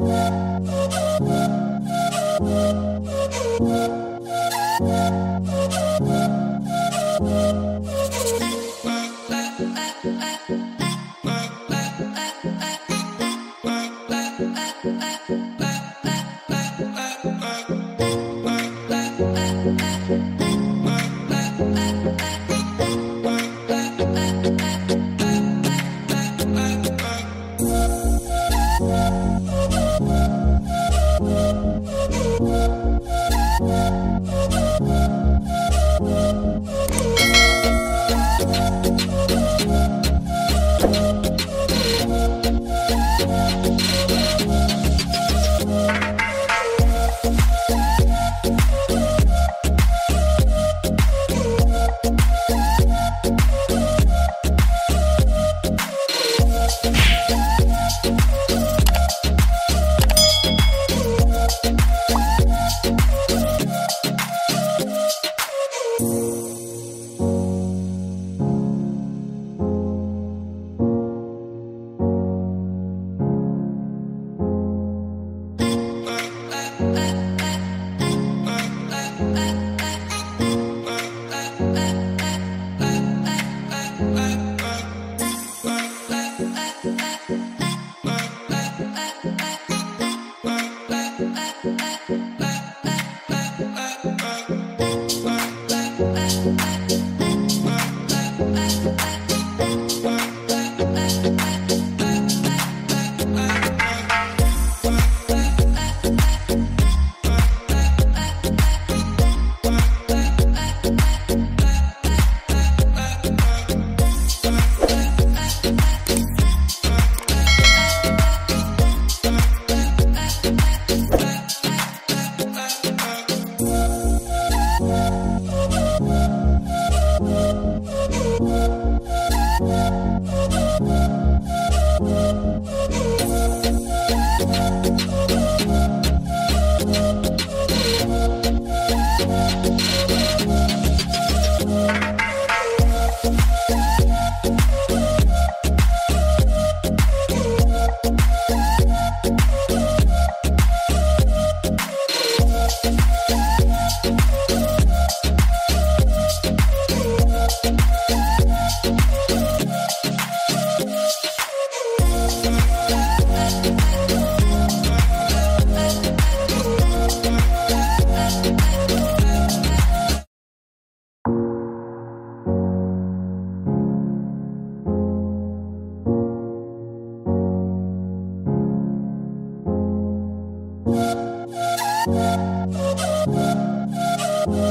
Bye.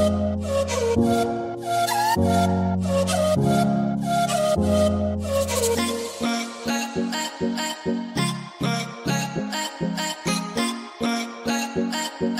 you